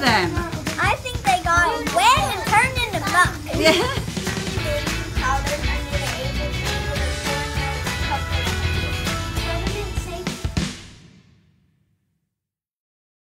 them? I think they got wet and turned into muck. Yeah.